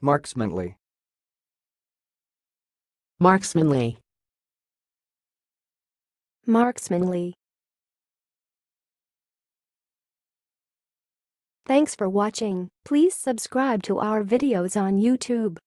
Marksmanly. marksmanly, Marksmanly. Thanks for watching. Please subscribe to our videos on YouTube.